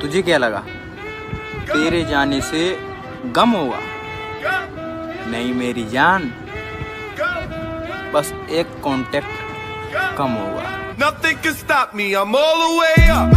तुझे क्या लगा? तेरे जाने से गम होगा। नहीं मेरी जान बस एक कांटेक्ट कम होगा। Nothing can stop me, I'm all the way up.